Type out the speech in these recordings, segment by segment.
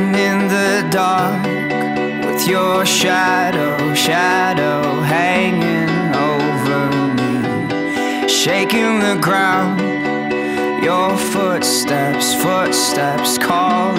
In the dark with your shadow, shadow hanging over me. Shaking the ground, your footsteps, footsteps call.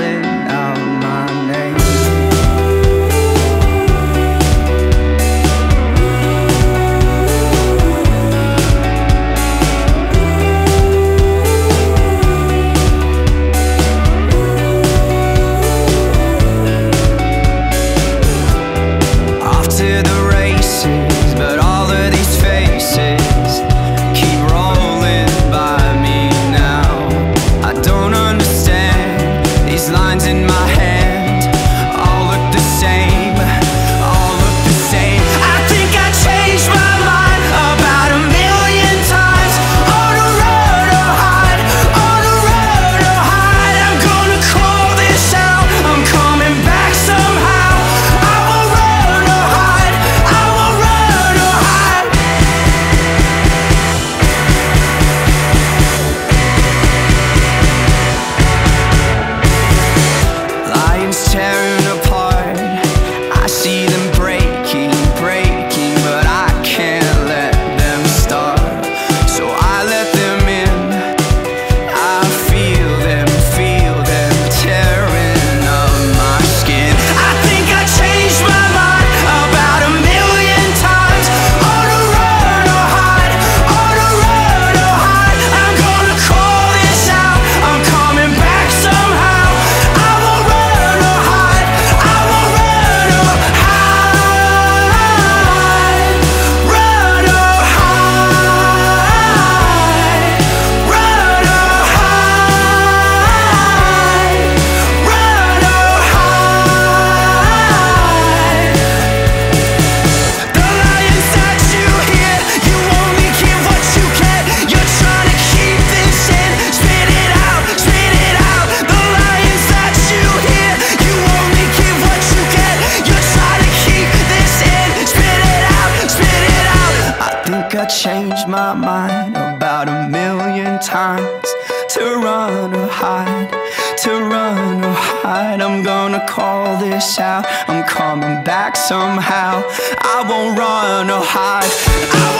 tearing my mind about a million times to run or hide, to run or hide. I'm gonna call this out. I'm coming back somehow. I won't run or hide. I